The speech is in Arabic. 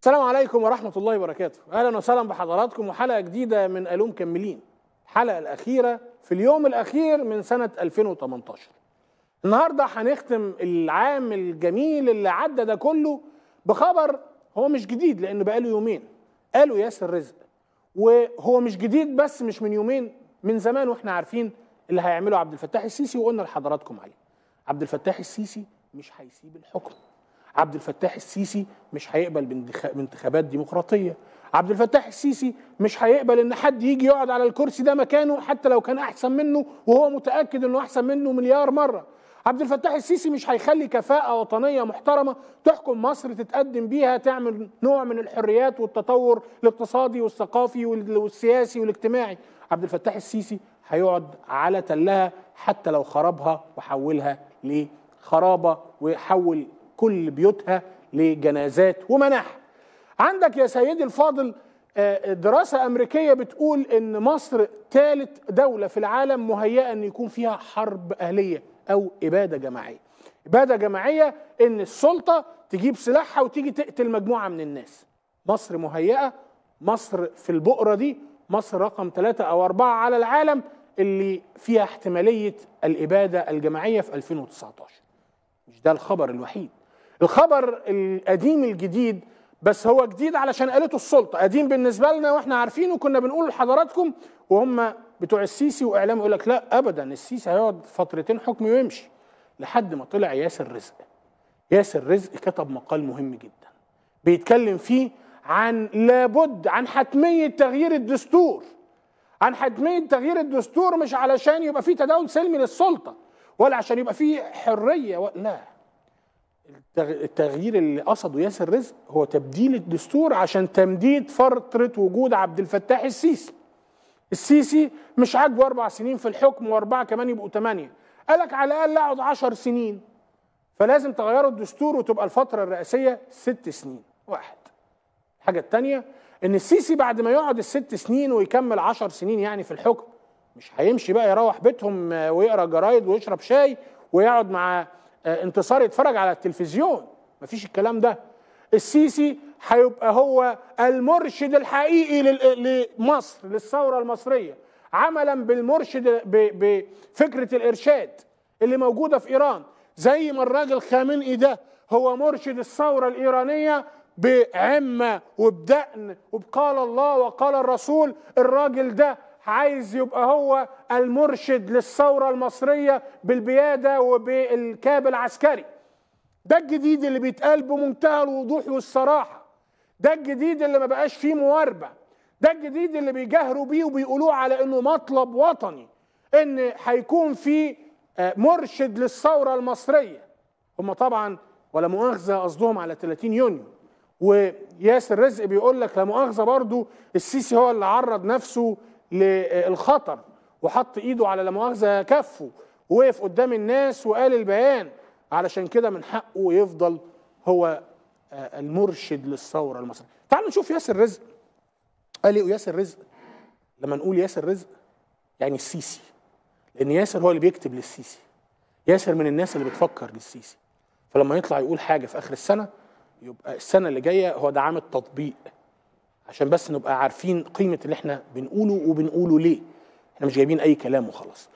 السلام عليكم ورحمة الله وبركاته. أهلا وسهلا بحضراتكم. وحلقة جديدة من ألوم مكملين الحلقة الأخيرة في اليوم الأخير من سنة 2018 النهاردة هنختم العام الجميل اللي عدى ده كله بخبر هو مش جديد لأنه بقاله يومين. قالوا ياسر رزق. وهو مش جديد بس مش من يومين من زمان وإحنا عارفين اللي هيعمله عبد الفتاح السيسي وقلنا لحضراتكم عليه. عبد الفتاح السيسي مش هيسيب الحكم. عبد الفتاح السيسي مش هيقبل بانتخابات ديمقراطية. عبد الفتاح السيسي مش هيقبل إن حد يجي يقعد على الكرسي ده مكانه حتى لو كان أحسن منه وهو متأكد إنه أحسن منه مليار مرة. عبد الفتاح السيسي مش هيخلي كفاءة وطنية محترمة تحكم مصر تتقدم بيها تعمل نوع من الحريات والتطور الاقتصادي والثقافي وال- والسياسي والاجتماعي. عبد الفتاح السيسي هيقعد على تلها حتى لو خربها وحولها لخرابة ويحول كل بيوتها لجنازات ومناح عندك يا سيدي الفاضل دراسة أمريكية بتقول إن مصر ثالث دولة في العالم مهيئة إن يكون فيها حرب أهلية أو إبادة جماعية. إبادة جماعية إن السلطة تجيب سلاحها وتيجي تقتل مجموعة من الناس. مصر مهيئة، مصر في البؤرة دي، مصر رقم ثلاثة أو أربعة على العالم اللي فيها احتمالية الإبادة الجماعية في 2019. مش ده الخبر الوحيد الخبر القديم الجديد بس هو جديد علشان قالته السلطة. قديم بالنسبة لنا وإحنا عارفينه كنا بنقول لحضراتكم وهم بتوع السيسي واعلام يقول لك لا ابدا السيسي هيقعد فترتين حكم ويمشي لحد ما طلع ياسر رزق. ياسر رزق كتب مقال مهم جدا. بيتكلم فيه عن لابد عن حتمية تغيير الدستور. عن حتمية تغيير الدستور مش علشان يبقى فيه تداول سلمي للسلطة ولا عشان يبقى فيه حرية و... لا. التغيير اللي قصده ياسر رزق هو تبديل الدستور عشان تمديد فترة وجود عبد الفتاح السيسي. السيسي مش عاجبه أربع سنين في الحكم وأربعة كمان يبقوا ثمانيه قالك على الأقل أقعد عشر سنين. فلازم تغيروا الدستور وتبقى الفترة الرئاسيه ست سنين واحد. الحاجة الثانية إن السيسي بعد ما يقعد الست سنين ويكمل عشر سنين يعني في الحكم مش هيمشي بقى يروح بيتهم آه، ويقرأ جرايد ويشرب شاي ويقعد مع انتصار يتفرج على التلفزيون. مفيش الكلام ده. السيسي هيبقى هو المرشد الحقيقي لمصر للثورة المصرية. عملا بالمرشد بفكرة الإرشاد اللي موجودة في إيران. زي ما الراجل خامنئي ده هو مرشد الثورة الإيرانية بعمة وبدقن وبقال الله وقال الرسول. الراجل ده عايز يبقى هو المرشد للثورة المصرية بالبيادة وبالكاب العسكري. ده الجديد اللي بيتقال بمنتهى الوضوح والصراحة. ده الجديد اللي ما بقاش فيه مواربة. ده الجديد اللي بيجاهروا بيه وبيقولوه على إنه مطلب وطني إن هيكون في آه، مرشد للثورة المصرية. هم طبعا ولا مؤاخذة قصدهم على 30 يونيو. وياسر رزق بيقول لك لا مؤاخذة برضو السيسي هو اللي عرض نفسه للخطر وحط إيده على لا مؤاخذه كفه ووقف قدام الناس وقال البيان علشان كده من حقه يفضل هو آه، المرشد للثورة المصرية. تعالوا نشوف ياسر رزق. قال إيه ياسر رزق؟ لما نقول ياسر رزق يعني السيسي. لأن ياسر هو اللي بيكتب للسيسي. ياسر من الناس اللي بتفكر للسيسي. فلما يطلع يقول حاجة في آخر السنة يبقى السنة اللي جاية هو ده عام التطبيق. عشان بس نبقى عارفين قيمة اللي إحنا بنقوله وبنقوله ليه. إحنا مش جايبين أي كلام وخلاص.